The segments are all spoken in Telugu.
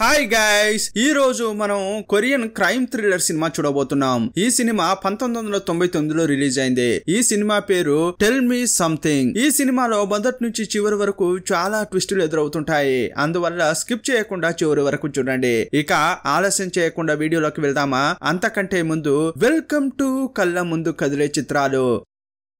హాయ్ గైస్ ఈ రోజు మనం కొరియన్ క్రైమ్ థ్రిల్లర్ సినిమా చూడబోతున్నాం. ఈ సినిమా పంతొమ్మిది వందల తొంభై తొమ్మిదిలో రిలీజ్ అయింది. ఈ సినిమా పేరు టెల్ మీ సంథింగ్ ఈ సినిమాలో మొదటి నుంచి చివరి వరకు చాలా ట్విస్టులు ఎదురవుతుంటాయి. అందువల్ల స్కిప్ చేయకుండా చివరి వరకు చూడండి. ఇక ఆలస్యం చేయకుండా వీడియోలోకి వెళ్దామా? అంతకంటే ముందు వెల్కమ్ టు కళ్ళ ముందు కదిలే చిత్రాలు.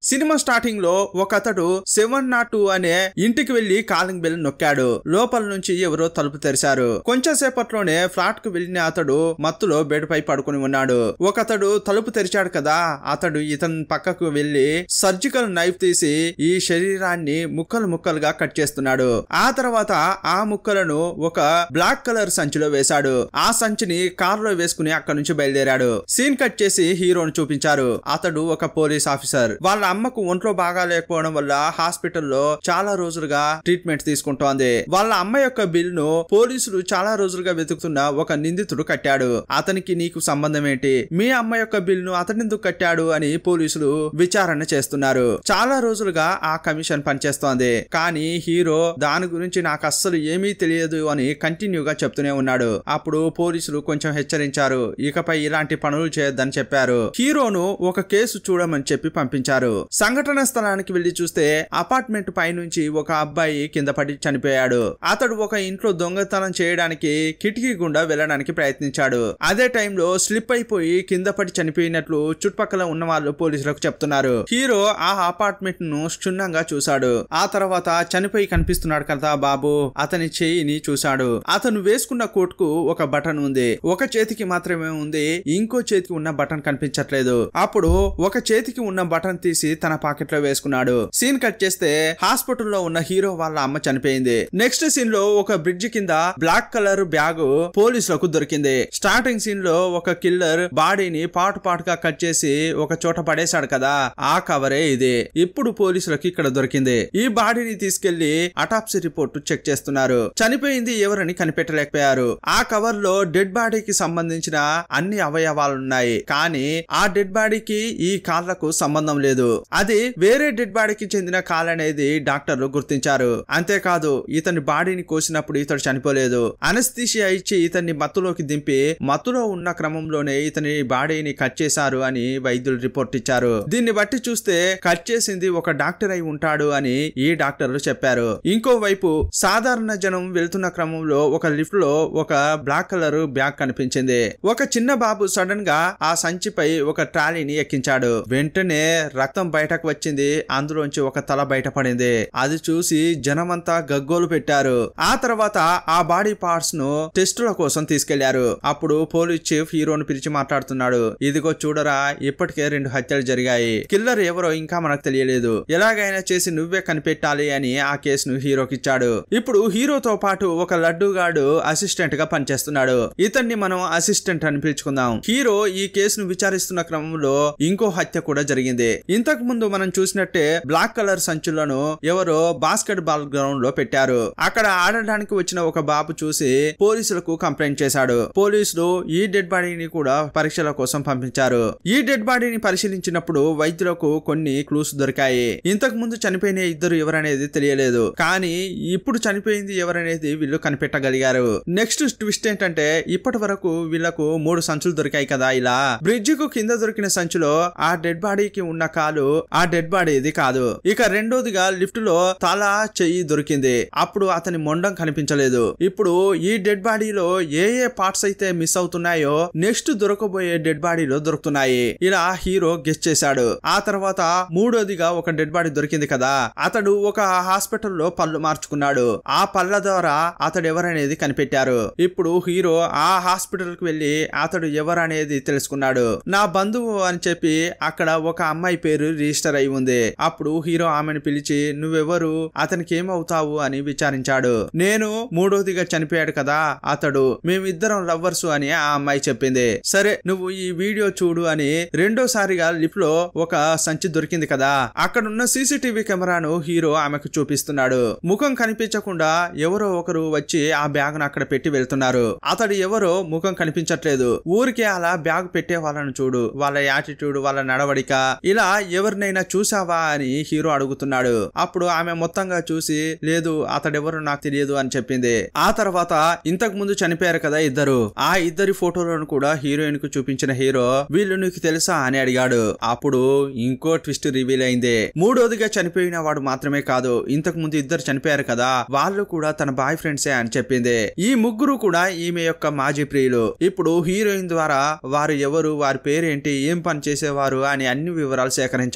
సినిమా స్టార్టింగ్లో ఒక అతడు సెవెన్ నాట్ టూ అనే ఇంటికి వెళ్ళి కాలింగ్ బెల్ నొక్కాడు. లోపల నుంచి ఎవరో తలుపు తెరిచారు. కొంచెం సేపట్లోనే ఫ్లాట్కు వెళ్ళిన అతడు మత్తులో బెడ్ పై పడుకుని ఉన్నాడు. ఒక అతడు తలుపు తెరిచాడు కదా అతడు ఇతని పక్కకు వెళ్ళి సర్జికల్ నైఫ్ తీసి ఈ శరీరాన్ని ముక్కలు ముక్కలుగా కట్ చేస్తున్నాడు. ఆ తర్వాత ఆ ముక్కలను ఒక బ్లాక్ కలర్ సంచిలో వేశాడు. ఆ సంచిని కారులో వేసుకుని అక్కడి నుంచి బయలుదేరాడు. సీన్ కట్ చేసి హీరోను చూపించారు. అతడు ఒక పోలీస్ ఆఫీసర్. వాళ్ళ అమ్మకు ఒంట్లో బాగా లేకపోవడం వల్ల హాస్పిటల్లో చాలా రోజులుగా ట్రీట్మెంట్ తీసుకుంటోంది. వాళ్ళ అమ్మ యొక్క బిల్ను పోలీసులు చాలా రోజులుగా వెతుకుతున్న ఒక నిందితుడు కట్టాడు. అతనికి నీకు సంబంధం ఏంటి? మీ అమ్మ యొక్క బిల్ను అతనెందుకు కట్టాడు అని పోలీసులు విచారణ చేస్తున్నారు. చాలా రోజులుగా ఆ కమిషన్ పనిచేస్తోంది. కానీ హీరో దాని గురించి నాకు అస్సలు ఏమీ తెలియదు అని కంటిన్యూగా చెప్తూనే ఉన్నాడు. అప్పుడు పోలీసులు కొంచెం హెచ్చరించారు. ఇకపై ఇలాంటి పనులు చేయొద్దని చెప్పారు. హీరోను ఒక కేసు చూడమని చెప్పి పంపించారు. సంఘటన స్థలానికి వెళ్ళి చూస్తే అపార్ట్మెంట్ పైనుంచి ఒక అబ్బాయి కింద పడి చనిపోయాడు. అతడు ఒక ఇంట్లో దొంగతనం చేయడానికి కిటికీ గుండా వెళ్ళడానికి ప్రయత్నించాడు. అదే టైంలో స్లిప్ అయిపోయి కింద పడి చనిపోయినట్లు చుట్టుపక్కల ఉన్న వాళ్ళు పోలీసులకు చెప్తున్నారు. హీరో ఆ అపార్ట్మెంట్ను క్షుణ్ణంగా చూశాడు. ఆ తర్వాత చనిపోయి కనిపిస్తున్నాడు కదా బాబు అతని చేయిని చూశాడు. అతను వేసుకున్న కోట్కు ఒక బటన్ ఉంది. ఒక చేతికి మాత్రమే ఉంది ఇంకో చేతికి ఉన్న బటన్ కనిపించట్లేదు. అప్పుడు ఒక చేతికి ఉన్న బటన్ తీసి తన పాకెట్లో వేసుకున్నాడు. సీన్ కట్ చేస్తే హాస్పిటల్లో ఉన్న హీరో వాళ్ళ అమ్మ చనిపోయింది. నెక్స్ట్ సీన్లో ఒక బ్రిడ్జ్ కింద బ్లాక్ కలర్ బ్యాగ్ పోలీసులకు దొరికింది. స్టార్టింగ్ సీన్లో ఒక కిల్లర్ బాడీని పాటు పాటుగా కట్ చేసి ఒక చోట పడేశాడు కదా. ఆ కవరే ఇది. ఇప్పుడు పోలీసులకు ఇక్కడ దొరికింది. ఈ బాడీని తీసుకెళ్ళి అటాప్సీ రిపోర్ట్ చెక్ చేస్తున్నారు. చనిపోయింది ఎవరని కనిపెట్టలేకపోయారు. ఆ కవర్లో డెడ్ బాడీకి సంబంధించిన అన్ని అవయవాలున్నాయి కానీ ఆ డెడ్ బాడీకి ఈ కాళ్ళకు సంబంధం లేదు. అది వేరే డెడ్ బాడీకి చెందిన కాల్ అనేది డాక్టర్లు గుర్తించారు. అంతేకాదు ఇతని బాడీని కోసినప్పుడు ఇతడు చనిపోలేదు. అనస్థిషియా ఇచ్చి ఇతన్ని మత్తులోకి దింపి మత్తులో ఉన్న క్రమంలోనే ఇతని బాడీని కట్ చేశారు అని వైద్యులు రిపోర్ట్ ఇచ్చారు. దీన్ని బట్టి చూస్తే కట్ చేసింది ఒక డాక్టర్ అయి ఉంటాడు అని ఈ డాక్టర్లు చెప్పారు. ఇంకోవైపు సాధారణ జనం వెళ్తున్న క్రమంలో ఒక లిఫ్ట్లో ఒక బ్లాక్ కలర్ బ్యాగ్ కనిపించింది. ఒక చిన్న బాబు సడన్గా ఆ సంచిపై ఒక ట్రాలీని ఎక్కించాడు. వెంటనే రక్తం బయటకు వచ్చింది. అందులోంచి ఒక తల బయటపడింది. అది చూసి జనమంతా గగ్గోలు పెట్టారు. ఆ తర్వాత ఆ బాడీ పార్ట్స్ను టెస్టుల కోసం తీసుకెళ్ళారు. అప్పుడు పోలీస్ చీఫ్ హీరోను పిలిచి మాట్లాడుతున్నాడు. ఇదిగో చూడరా ఇప్పటికే రెండు హత్యలు జరిగాయి. కిల్లర్ ఎవరో ఇంకా మనకు తెలియలేదు. ఎలాగైనా చేసి నువ్వే కనిపెట్టాలి అని ఆ కేసును హీరోకి ఇచ్చాడు. ఇప్పుడు హీరోతో పాటు ఒక లడ్డూగాడు అసిస్టెంట్గా పనిచేస్తున్నాడు. ఇతన్ని మనం అసిస్టెంట్ అని పిలుచుకుందాం. హీరో ఈ కేసును విచారిస్తున్న క్రమంలో ఇంకో హత్య కూడా జరిగింది. ఇంతకు ముందు మనం చూసినట్టే బ్లాక్ కలర్ సంచులను ఎవరో బాస్కెట్ బాల్ గ్రౌండ్లో పెట్టారు. అక్కడ ఆడడానికి వచ్చిన ఒక బాబు చూసి పోలీసులకు కంప్లైంట్ చేశాడు. పోలీసులు ఈ డెడ్ బాడీని కూడా పరీక్షల కోసం పంపించారు. ఈ డెడ్ బాడీని పరిశీలించినప్పుడు వైద్యులకు కొన్ని క్లూస్ దొరికాయి. ఇంతకు ముందు చనిపోయిన ఇద్దరు ఎవరనేది తెలియలేదు. కానీ ఇప్పుడు చనిపోయింది ఎవరనేది వీళ్ళు కనిపెట్టగలిగారు. నెక్స్ట్ ట్విస్ట్ ఏంటంటే ఇప్పటి వరకు వీళ్ళకు మూడు సంచులు దొరికాయి కదా ఇలా. బ్రిడ్జ్కు కింద దొరికిన సంచులో ఆ డెడ్ బాడీకి ఉన్న కాలు ఆ డెడ్ బాడీది కాదు. ఇక రెండోదిగా లిఫ్ట్లో తల చెయ్యి దొరికింది. అప్పుడు అతని మొండం కనిపించలేదు. ఇప్పుడు ఈ డెడ్ బాడీలో ఏ ఏ పార్ట్స్ అయితే మిస్ అవుతున్నాయో నెక్స్ట్ దొరకబోయే డెడ్ బాడీలో దొరుకుతున్నాయి. ఇలా హీరో గెస్ట్ చేశాడు. ఆ తర్వాత మూడోదిగా ఒక డెడ్ బాడీ దొరికింది కదా. అతడు ఒక హాస్పిటల్లో పళ్ళు మార్చుకున్నాడు. ఆ పళ్ళ ద్వారా అతడు ఎవరనేది కనిపెట్టారు. ఇప్పుడు హీరో ఆ హాస్పిటల్కు వెళ్ళి అతడు ఎవరనేది తెలుసుకున్నాడు. నా బంధువు అని చెప్పి అక్కడ ఒక అమ్మాయి పేరు రిజిస్టర్ అయి ఉంది. అప్పుడు హీరో ఆమెను పిలిచి నువ్వెవరు? అతనికి ఏమవుతావు అని విచారించాడు. నేను మూడోదిగా చనిపోయాడు కదా అతడు మేమిద్దరం లవ్వర్స్ అని ఆ అమ్మాయి చెప్పింది. సరే నువ్వు ఈ వీడియో చూడు అని రెండోసారిగా లిఫ్ట్లో ఒక సంచి దొరికింది కదా. అక్కడున్న సీసీటీవీ కెమెరాను హీరో ఆమెకు చూపిస్తున్నాడు. ముఖం కనిపించకుండా ఎవరో ఒకరు వచ్చి ఆ బ్యాగ్ను అక్కడ పెట్టి వెళ్తున్నారు. అతడు ఎవరో ముఖం కనిపించట్లేదు. ఊరికే అలా బ్యాగ్ పెట్టే వాళ్ళను చూడు. వాళ్ళ యాటిట్యూడ్ వాళ్ళ నడవడిక. ఇలా ఎవరు ఎవరినైనా చూసావా అని హీరో అడుగుతున్నాడు. అప్పుడు ఆమె మొత్తంగా చూసి లేదు అతడెవరు నాకు తెలియదు అని చెప్పింది. ఆ తర్వాత ఇంతకు ముందు చనిపోయారు కదా ఇద్దరు. ఆ ఇద్దరి ఫోటోలను కూడా హీరోయిన్కు చూపించిన హీరో వీళ్ళు నీకు తెలుసా అని అడిగాడు. అప్పుడు ఇంకో ట్విస్ట్ రివీల్ అయింది. మూడోదిగా చనిపోయిన వాడు మాత్రమే కాదు ఇంతకు ముందు ఇద్దరు చనిపోయారు కదా వాళ్ళు కూడా తన బాయ్ ఫ్రెండ్సే అని చెప్పింది. ఈ ముగ్గురు కూడా ఈమె యొక్క మాజీ ప్రియులు. ఇప్పుడు హీరోయిన్ ద్వారా వారు ఎవరు వారి పేరేంటి ఏం పని చేసేవారు అని అన్ని వివరాలు సేకరించారు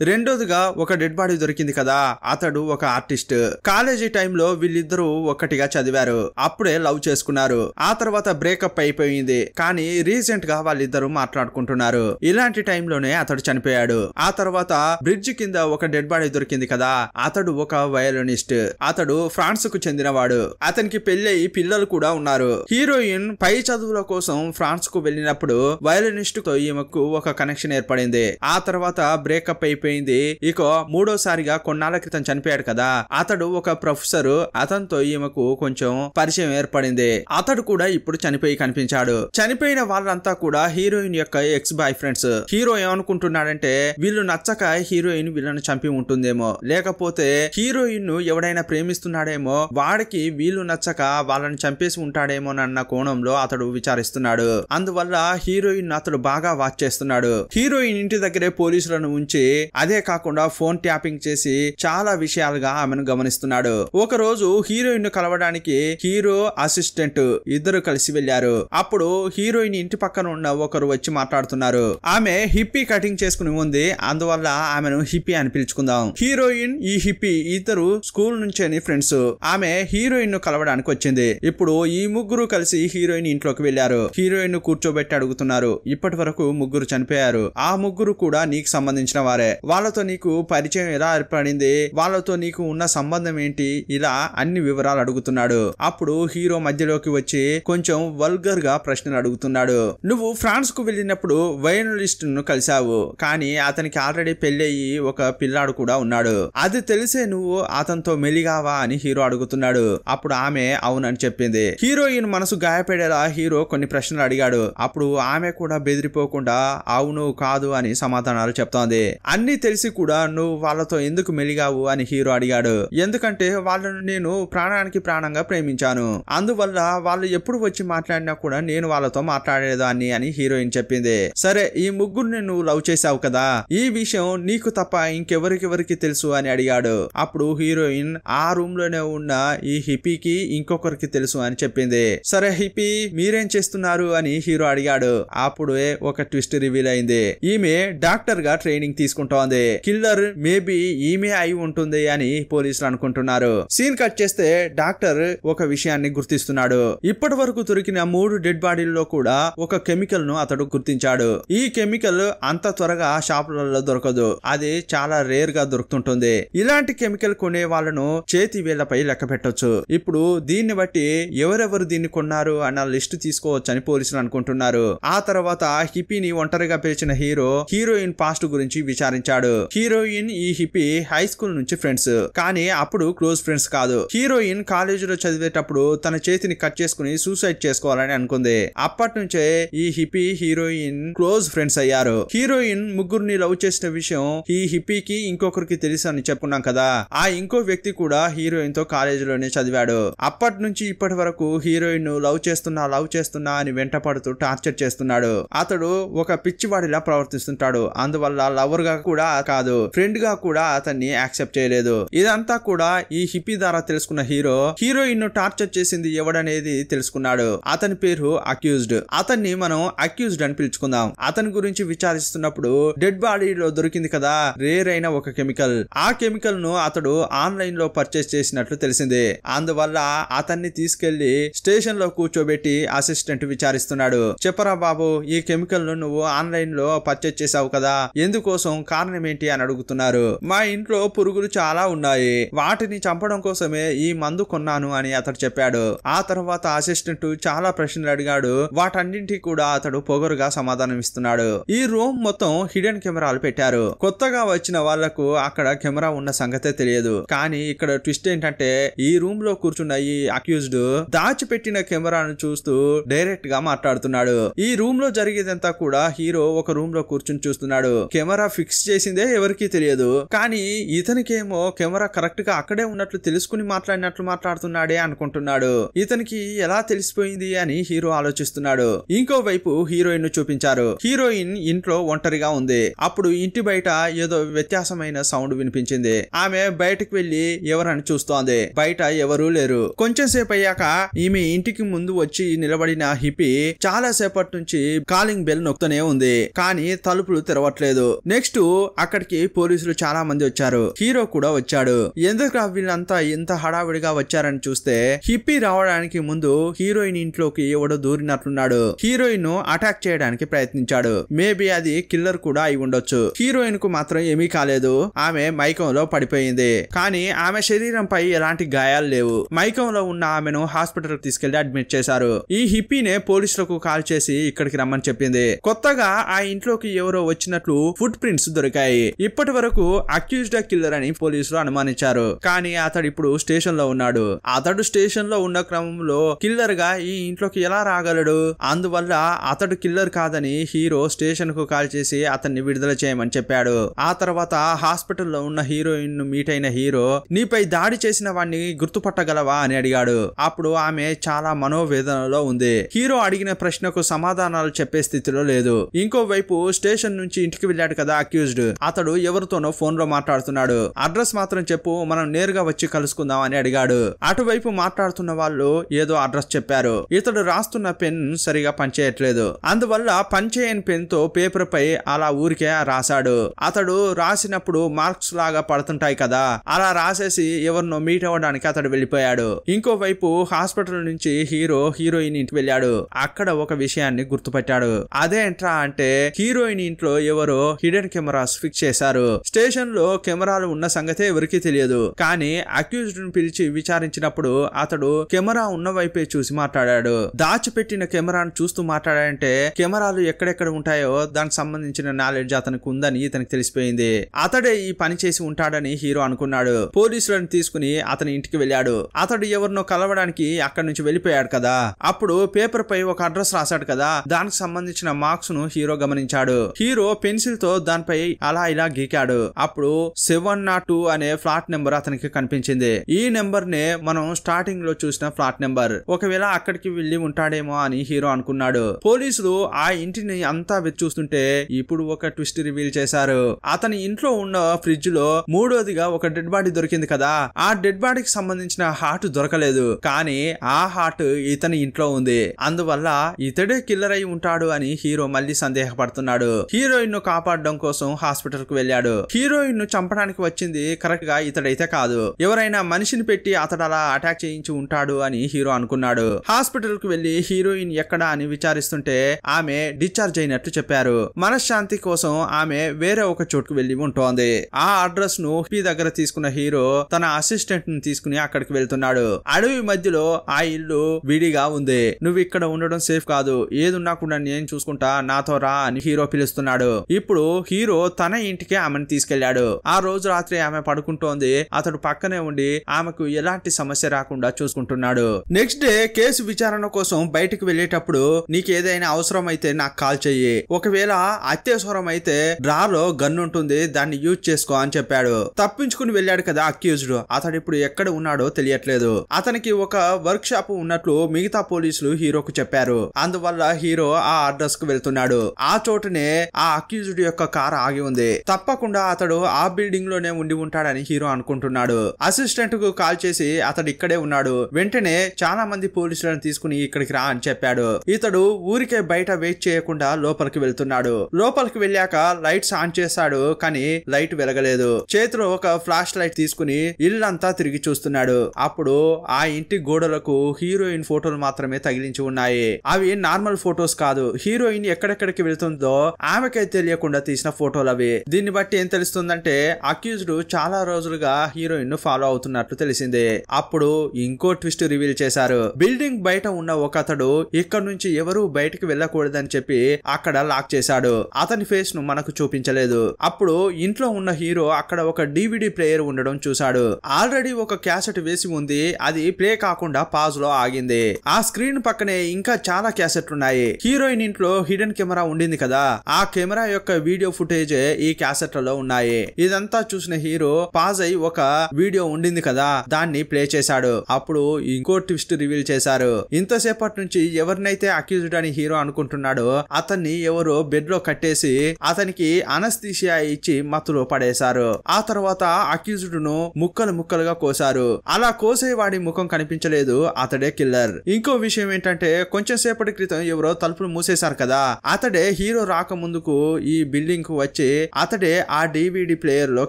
రెండోదిగా ఒక డెడ్ బాడీ దొరికింది కదా అతడు ఒక ఆర్టిస్ట్ కాలేజీ టైంలో వీళ్ళిద్దరూ ఒక్కటిగా చదివారు. అప్పుడే లవ్ చేసుకున్నారు. ఆ తర్వాత బ్రేకప్ అయిపోయింది. కానీ రీసెంట్గా వాళ్ళిద్దరూ మాట్లాడుకుంటున్నారు. ఇలాంటి టైంలోనే అతడు చనిపోయాడు. ఆ తర్వాత బ్రిడ్జ్ కింద ఒక డెడ్ బాడీ దొరికింది కదా అతడు ఒక వయలినిస్ట్ అతడు ఫ్రాన్స్కు చెందినవాడు. అతనికి పెళ్ళయి పిల్లలు కూడా ఉన్నారు. హీరోయిన్ పై చదువుల కోసం ఫ్రాన్స్కు వెళ్ళినప్పుడు వయలినిస్ట్తో ఈమెకు ఒక కనెక్షన్ ఏర్పడింది. ఆ తర్వాత బ్రేక్ బ్రేకప్ అయిపోయింది. ఇక మూడోసారిగా కొన్నాళ్ళ క్రితం చనిపోయాడు కదా. అతడు ఒక ప్రొఫెసర్. అతనితో ఈమెకు కొంచెం పరిచయం ఏర్పడింది. అతడు కూడా ఇప్పుడు చనిపోయి కనిపించాడు. చనిపోయిన వాళ్ళంతా కూడా హీరోయిన్ యొక్క ఎక్స్ బాయ్ ఫ్రెండ్స్ హీరో ఏమనుకుంటున్నాడంటే వీళ్ళు నచ్చక హీరోయిన్ వీళ్ళని చంపి ఉంటుందేమో. లేకపోతే హీరోయిన్ను ఎవడైనా ప్రేమిస్తున్నాడేమో. వాడికి వీళ్ళు నచ్చక వాళ్ళని చంపేసి ఉంటాడేమోనన్న కోణంలో అతడు విచారిస్తున్నాడు. అందువల్ల హీరోయిన్ అతడు బాగా వాచ్ చేస్తున్నాడు. హీరోయిన్ ఇంటి దగ్గరే పోలీసులను ఉంచి అదే కాకుండా ఫోన్ ట్యాపింగ్ చేసి చాలా విషయాలుగా ఆమెను గమనిస్తున్నాడు. ఒక రోజు హీరోయిన్ను కలవడానికి హీరో అసిస్టెంట్ ఇద్దరు కలిసి వెళ్ళారు అప్పుడు హీరోయిన్ ఇంటి పక్కన ఉన్న ఒకరు వచ్చి మాట్లాడుతున్నారు. ఆమె హిప్పీ కటింగ్ చేసుకుని ఉంది. అందువల్ల ఆమెను హిప్పీ అని పిలుచుకుందాం. హీరోయిన్ ఈ హిప్పీ ఇద్దరు స్కూల్ నుంచేని ఫ్రెండ్స్. ఆమె హీరోయిన్ను కలవడానికి వచ్చింది. ఇప్పుడు ఈ ముగ్గురు కలిసి హీరోయిన్ ఇంట్లోకి వెళ్ళారు హీరోయిన్ను కూర్చోబెట్టి అడుగుతున్నారు. ఇప్పటి వరకు ముగ్గురు చనిపోయారు. ఆ ముగ్గురు కూడా నీకు సంబంధించిన వారే వాళ్ళతో నీకు పరిచయం ఎలా ఏర్పడింది? వాళ్ళతో నీకు ఉన్న సంబంధం ఏంటి? ఇలా అన్ని వివరాలు అడుగుతున్నాడు. అప్పుడు హీరో మధ్యలోకి వచ్చి కొంచెం వల్గర్గా ప్రశ్నలు అడుగుతున్నాడు. నువ్వు ఫ్రాన్స్కు వెళ్ళినప్పుడు వయనలిస్ట్ను కలిశావు. కానీ అతనికి ఆల్రెడీ పెళ్ళయి ఒక పిల్లాడు కూడా ఉన్నాడు. అది తెలిసే నువ్వు అతనితో మెలిగావా? అని హీరో అడుగుతున్నాడు. అప్పుడు ఆమె అవునని చెప్పింది. హీరోయిన్ మనసు గాయపడేలా హీరో కొన్ని ప్రశ్నలు అడిగాడు. అప్పుడు ఆమె కూడా బెదిరిపోకుండా అవును కాదు అని సమాధానాలు చెప్తోంది. అన్ని తెలిసి కూడా నువ్వు వాళ్ళతో ఎందుకు మెలిగావు అని హీరో అడిగాడు. ఎందుకంటే వాళ్ళను నేను ప్రాణానికి ప్రాణంగా ప్రేమించాను. అందువల్ల వాళ్ళు ఎప్పుడు వచ్చి మాట్లాడినా కూడా నేను వాళ్ళతో మాట్లాడేదాన్ని అని హీరోయిన్ చెప్పింది. సరే ఈ ముగ్గురిని నువ్వు లవ్ చేశావు కదా? ఈ విషయం నీకు తప్ప ఇంకెవరికెవరికి తెలుసు అని అడిగాడు. అప్పుడు హీరోయిన్ ఆ రూమ్లోనే ఉన్న ఈ హిపీకి ఇంకొకరికి తెలుసు అని చెప్పింది. సరే హిపీ మీరేం చేస్తున్నారు అని హీరో అడిగాడు. అప్పుడే ఒక ట్విస్ట్ రివీల్ అయింది. ఈమె డాక్టర్గా ట్రైనింగ్ తీసుకుంటోంది. కిల్లర్ మేబీ ఈమె అయి ఉంటుంది అని పోలీసులు అనుకుంటున్నారు. సీన్ కట్ చేస్తే డాక్టర్ ఒక విషయాన్ని గుర్తిస్తున్నాడు. ఇప్పటి వరకు దొరికిన మూడు డెడ్ బాడీల్లో కూడా ఒక కెమికల్ను అతడు గుర్తించాడు. ఈ కెమికల్ అంత త్వరగా షాపులలో దొరకదు. అది చాలా రేర్గా దొరుకుతుంటుంది. ఇలాంటి కెమికల్ కొనే వాళ్ళను చేతి వేళ్ళపై లెక్క పెట్టొచ్చు. ఇప్పుడు దీన్ని బట్టి ఎవరెవరు దీన్ని కొన్నారు అన్న లిస్ట్ తీసుకోవచ్చని పోలీసులు అనుకుంటున్నారు. ఆ తర్వాత హిప్పీని ఒంటరిగా పిలిచిన హీరో హీరోయిన్ పాస్ట్ గురించి విచారించాడు. హీరోయిన్ ఈ హిప్పీ హై స్కూల్ నుంచి ఫ్రెండ్స్. కానీ అప్పుడు క్లోజ్ ఫ్రెండ్స్ కాదు. హీరోయిన్ కాలేజీలో చదివేటప్పుడు తన చేతిని కట్ చేసుకుని సూసైడ్ చేసుకోవాలని అనుకుంది. అప్పటి నుంచే ఈ హిప్పీ హీరోయిన్ క్లోజ్ ఫ్రెండ్స్ అయ్యారు. హీరోయిన్ ముగ్గురిని లవ్ చేసిన విషయం ఈ హిప్పీకి ఇంకొకరికి తెలుసు అని చెప్పుకున్నాం కదా. ఆ ఇంకో వ్యక్తి కూడా హీరోయిన్తో కాలేజీలోనే చదివాడు. అప్పటి నుంచి ఇప్పటి వరకు హీరోయిన్ను లవ్ చేస్తున్నా లవ్ చేస్తున్నా అని వెంట పడుతూ టార్చర్ చేస్తున్నాడు. అతడు ఒక పిచ్చివాడిలా ప్రవర్తిస్తుంటాడు. అందువల్ల లవర్ గా కూడా కాదు. ఫ్రెండ్గా కూడా అతన్ని యాక్సెప్ట్ చేయలేదు. ఇదంతా కూడా ఈ హిప్పీ ద్వారా తెలుసుకున్న హీరో హీరోయిన్ను టార్చర్ చేసింది ఎవడనేది తెలుసుకున్నాడు. అతని పేరు అక్యూజ్డ్. అతన్ని మనం అక్యూజ్డ్ అని పిలుచుకుందాం. అతని గురించి విచారిస్తున్నప్పుడు డెడ్ బాడీలో దొరికింది కదా రేర్ అయిన ఒక కెమికల్. ఆ కెమికల్ను అతడు ఆన్లైన్లో పర్చేస్ చేసినట్లు తెలిసింది. అందువల్ల అతన్ని తీసుకెళ్ళి స్టేషన్లో కూర్చోబెట్టి అసిస్టెంట్ విచారిస్తున్నాడు. చెప్పరా బాబు ఈ కెమికల్ను నువ్వు ఆన్లైన్లో పర్చేస్ చేసావు కదా. ఎందుకోసం కారణం ఏంటి అని అడుగుతున్నారు. మా ఇంట్లో పురుగులు చాలా ఉన్నాయి. వాటిని చంపడం కోసమే ఈ మందు కొన్నాను అని అతడు చెప్పాడు. ఆ తర్వాత అసిస్టెంట్ చాలా ప్రశ్నలు అడిగాడు. వాటన్నింటికి కూడా అతడు పొగరుగా సమాధానం ఇస్తున్నాడు. ఈ రూమ్ మొత్తం హిడెన్ కెమెరాలు పెట్టారు. కొత్తగా వచ్చిన వాళ్ళకు అక్కడ కెమెరా ఉన్న సంగతే తెలియదు. కానీ ఇక్కడ ట్విస్ట్ ఏంటంటే ఈ రూమ్లో కూర్చున్న ఈ అక్యూజ్డ్ దాచిపెట్టిన కెమెరాను చూస్తూ డైరెక్ట్గా మాట్లాడుతున్నాడు. ఈ రూమ్లో జరిగేదంతా కూడా హీరో ఒక రూమ్లో కూర్చుని చూస్తున్నాడు. కెమెరా ఫిక్స్ చేసిందే ఎవరికీ తెలియదు. కానీ ఇతనికేమో కెమెరా కరెక్ట్గా అక్కడే ఉన్నట్లు తెలుసుకుని మాట్లాడినట్లు మాట్లాడుతున్నాడే అనుకుంటున్నాడు. ఇతనికి ఎలా తెలిసిపోయింది అని హీరో ఆలోచిస్తున్నాడు. ఇంకోవైపు హీరోయిన్ను చూపించారు. హీరోయిన్ ఇంట్లో ఒంటరిగా ఉంది. అప్పుడు ఇంటి బయట ఏదో వ్యత్యాసమైన సౌండ్ వినిపించింది. ఆమె బయటకు వెళ్ళి ఎవరని చూస్తోంది. బయట ఎవరూ లేరు. కొంచెం సేపు అయ్యాక ఈమె ఇంటికి ముందు వచ్చి నిలబడిన హిప్పి చాలా సేపటి నుంచి కాలింగ్ బెల్ నొక్కుతూనే ఉంది. కానీ తలుపులు తెరవట్లేదు. నెక్స్ట్ అక్కడికి పోలీసులు చాలా మంది వచ్చారు. హీరో కూడా వచ్చాడు. ఎందుకు వీళ్ళంతా ఇంత హడావిడిగా వచ్చారని చూస్తే హిప్పీ రావడానికి ముందు హీరోయిన్ ఇంట్లోకి ఎవడో దూరినట్లున్నాడు. హీరోయిన్ అటాక్ చేయడానికి ప్రయత్నించాడు. మేబీ అది కిల్లర్ కూడా అయి ఉండొచ్చు. హీరోయిన్కు మాత్రం ఏమీ కాలేదు. ఆమె మైకంలో పడిపోయింది. కానీ ఆమె శరీరంపై ఎలాంటి గాయాలు లేవు. మైకంలో ఉన్న ఆమెను హాస్పిటల్కి తీసుకెళ్ళి అడ్మిట్ చేశారు. ఈ హిప్పీనే పోలీసులకు కాల్ చేసి ఇక్కడికి రమ్మని చెప్పింది. కొత్తగా ఆ ఇంట్లోకి ఎవరో వచ్చినట్లు ఫుట్ ప్రింట్స్ దొరికాయి. ఇప్పటి వరకు అక్యూజ్డ్ కిల్లర్ అని పోలీసులు అనుమానించారు. కానీ అతడు ఇప్పుడు స్టేషన్లో ఉన్నాడు. అతడు స్టేషన్లో ఉన్న క్రమంలో కిల్లర్గా ఈ ఇంట్లోకి ఎలా రాగలడు? అందువల్ల అతడు కిల్లర్ కాదని హీరో స్టేషన్కు కాల్ చేసి అతన్ని విడుదల చేయమని చెప్పాడు. ఆ తర్వాత హాస్పిటల్లో ఉన్న హీరోయిన్ను మీట్ అయిన హీరో నీపై దాడి చేసిన వాడిని గుర్తుపట్టగలవా? అని అడిగాడు. అప్పుడు ఆమె చాలా మనోవేదనలో ఉంది. హీరో అడిగిన ప్రశ్నకు సమాధానాలు చెప్పే స్థితిలో లేదు. ఇంకోవైపు స్టేషన్ నుంచి ఇంటికి వెళ్ళాడు కదా అక్యూజ్డ్ అతడు ఎవరితోనో ఫోన్లో మాట్లాడుతున్నాడు. అడ్రస్ మాత్రం చెప్పు మనం నేరుగా వచ్చి కలుసుకుందాం అని అడిగాడు. అటువైపు మాట్లాడుతున్న వాళ్ళు ఏదో అడ్రస్ చెప్పారు. ఇతడు రాస్తున్న పెన్ సరిగా పనిచేయట్లేదు. అందువల్ల పనిచేయని పెన్తో పేపర్ పై అలా ఊరికే రాశాడు. అతడు రాసినప్పుడు మార్క్స్ లాగా పడుతుంటాయి కదా అలా రాసేసి ఎవరినో మీట్ అవ్వడానికి అతడు వెళ్ళిపోయాడు. ఇంకోవైపు హాస్పిటల్ నుంచి హీరో హీరోయిన్ ఇంటికి వెళ్ళాడు. అక్కడ ఒక విషయాన్ని గుర్తుపట్టాడు. అదేంట్రా అంటే హీరోయిన్ ఇంట్లో ఎవరో హిడెన్ కెమెరాస్ ఫిక్స్ చేశారు. స్టేషన్లో కెమెరాలు ఉన్న సంగతే ఎవరికీ తెలియదు. కానీ అక్యూజ్డ్ను పిలిచి విచారించినప్పుడు అతడు కెమెరా ఉన్న వైపే చూసి మాట్లాడాడు. దాచిపెట్టిన కెమెరాను చూస్తూ మాట్లాడాడంటే కెమెరాలు ఎక్కడెక్కడ ఉంటాయో దానికి సంబంధించిన నాలెడ్జ్ అతనికి ఉందని ఇతనికి తెలిసిపోయింది. అతడే ఈ పని చేసి ఉంటాడని హీరో అనుకున్నాడు. పోలీసులను తీసుకుని అతని ఇంటికి వెళ్ళాడు. అతడు ఎవరినో కలవడానికి అక్కడి నుంచి వెళ్ళిపోయాడు కదా. అప్పుడు పేపర్ పై ఒక అడ్రస్ రాశాడు కదా. దానికి సంబంధించిన మార్క్స్ను హీరో గమనించాడు. హీరో పెన్సిల్తో దానిపై అలా ఇలా గీకాడు. అప్పుడు సెవెన్ నాట్ టూ అనే ఫ్లాట్ నెంబర్ అతనికి కనిపించింది. ఈ నెంబర్ నే మనం స్టార్టింగ్లో చూసిన ఫ్లాట్ నెంబర్. ఒకవేళ అక్కడికి వెళ్ళి ఉంటాడేమో అని హీరో అనుకున్నాడు. పోలీసులు ఆ ఇంటిని అంతా చూస్తుంటే ఇప్పుడు ఒక ట్విస్ట్ రివీల్ చేశారు. అతని ఇంట్లో ఉన్న ఫ్రిడ్జ్లో మూడోదిగా ఒక డెడ్ బాడీ దొరికింది కదా. ఆ డెడ్ బాడీకి సంబంధించిన హార్ట్ దొరకలేదు. కానీ ఆ హార్ట్ ఇతని ఇంట్లో ఉంది. అందువల్ల ఇతడే కిల్లర్ అయి ఉంటాడు అని హీరో మళ్ళీ సందేహపడుతున్నాడు. హీరోయిన్ను కాపాడడం కోసం హాస్పిటల్కు వెళ్ళాడు. హీరోయిన్ను చంపడానికి వచ్చింది కరెక్ట్గా ఇతడైతే కాదు. ఎవరైనా మనిషిని పెట్టి అతడు అలా అటాక్ చేయించి ఉంటాడు అని హీరో అనుకున్నాడు. హాస్పిటల్కు వెళ్ళి హీరోయిన్ ఎక్కడ అని విచారిస్తుంటే ఆమె డిశ్చార్జ్ అయినట్లు చెప్పారు. మనశ్శాంతి కోసం ఆమె వేరే ఒక చోటుకు వెళ్ళి ఉంటోంది. ఆ అడ్రస్ను హీ దగ్గర తీసుకున్న హీరో తన అసిస్టెంట్ను తీసుకుని అక్కడికి వెళ్తున్నాడు. అడవి మధ్యలో ఆ ఇల్లు విడిగా ఉంది. నువ్వు ఇక్కడ ఉండడం సేఫ్ కాదు. ఏదున్నా కూడా నేను చూసుకుంటా. నాతో రా అని హీరో పిలుస్తున్నాడు. ఇప్పుడు హీరో హీరో తన ఇంటికి ఆమెను తీసుకెళ్ళాడు ఆ రోజు రాత్రి ఆమె పడుకుంటోంది. అతడు పక్కనే ఉండి ఆమెకు ఎలాంటి సమస్య రాకుండా చూసుకుంటున్నాడు. నెక్స్ట్ డే కేసు విచారణ కోసం బయటకు వెళ్ళేటప్పుడు నీకు ఏదైనా అవసరం అయితే నాకు కాల్ చెయ్యి. ఒకవేళ అత్యవసరం అయితే డ్రాలో గన్ ఉంటుంది దాన్ని యూజ్ చేసుకో అని చెప్పాడు. తప్పించుకుని వెళ్ళాడు కదా అక్యూజ్డ్. అతడు ఇప్పుడు ఎక్కడ ఉన్నాడో తెలియట్లేదు. అతనికి ఒక వర్క్ షాప్ ఉన్నట్లు మిగతా పోలీసులు హీరోకు చెప్పారు. అందువల్ల హీరో ఆ అడ్రస్కు వెళ్తున్నాడు. ఆ చోటనే ఆ అక్యూజ్డ్ యొక్క కార్ ఆగి ఉంది. తప్పకుండా అతడు ఆ బిల్డింగ్లోనే ఉండి ఉంటాడని హీరో అనుకుంటున్నాడు. అసిస్టెంట్కు కాల్ చేసి అతడు ఇక్కడే ఉన్నాడు. వెంటనే చాలా మంది పోలీసులను తీసుకుని ఇక్కడికి రా అని చెప్పాడు. ఇతడు ఊరికే బయట వెయిట్ చేయకుండా లోపలికి వెళ్తున్నాడు. లోపలికి వెళ్ళాక లైట్స్ ఆన్ చేశాడు కానీ లైట్ వెలగలేదు. చేతిలో ఒక ఫ్లాష్ లైట్ తీసుకుని ఇల్లంతా తిరిగి చూస్తున్నాడు. అప్పుడు ఆ ఇంటి గోడలకు హీరోయిన్ ఫోటోలు మాత్రమే తగిలించి ఉన్నాయి. అవి నార్మల్ ఫోటోస్ కాదు. హీరోయిన్ ఎక్కడెక్కడికి వెళ్తుందో ఆమెకే తెలియకుండా తీసిన ఫోటోలు అవి. దీన్ని బట్టి ఏం తెలుస్తుందంటే అక్యూజ్డ్ చాలా రోజులుగా హీరోయిన్ను ఫాలో అవుతున్నట్లు తెలిసింది. అప్పుడు ఇంకో ట్విస్ట్ రివీల్ చేశారు. బిల్డింగ్ బయట ఉన్న ఒక అతడు ఇక్కడ నుంచి ఎవరు బయటకు వెళ్ళకూడదని చెప్పి అక్కడ లాక్ చేశాడు. అతని ఫేస్ను మనకు చూపించలేదు. అప్పుడు ఇంట్లో ఉన్న హీరో అక్కడ ఒక డివిడి ప్లేయర్ ఉండడం చూశాడు. ఆల్రెడీ ఒక క్యాసెట్ వేసి ఉంది. అది ప్లే కాకుండా పాజ్లో ఆగింది. ఆ స్క్రీన్ పక్కనే ఇంకా చాలా క్యాసెట్ ఉన్నాయి హీరోయిన్ ఇంట్లో హిడెన్ కెమెరా ఉండింది కదా. ఆ కెమెరా యొక్క వీడియో ఫుటేజ్ ఈ క్యాసెట్లలో ఉన్నాయి. ఇదంతా చూసిన హీరో పాజ్ అయి ఒక వీడియో ఉండింది కదా దాన్ని ప్లే చేశాడు. అప్పుడు ఇంకో ట్విస్ట్ రివీల్ చేశారు. ఇంతసేపటి నుంచి ఎవరినైతే అక్యూజ్డ్ అని హీరో అనుకుంటున్నాడో అతన్ని ఎవరో బెడ్లో కట్టేసి అతనికి అనస్థీషియా ఇచ్చి మత్తులో పడేశారు. ఆ తర్వాత అక్యూజ్డ్ను ముక్కలు ముక్కలుగా కోసారు అలా కోసే వాడి ముఖం కనిపించలేదు అతడే కిల్లర్. ఇంకో విషయం ఏంటంటే కొంచెం సేపటి క్రితం ఎవరో తలుపులు మూసేశారు కదా అతడే హీరో రాక ముందుకు ఈ బిల్డింగ్ కు వచ్చి అతడే ఆ డివిడి ప్లేయర్లో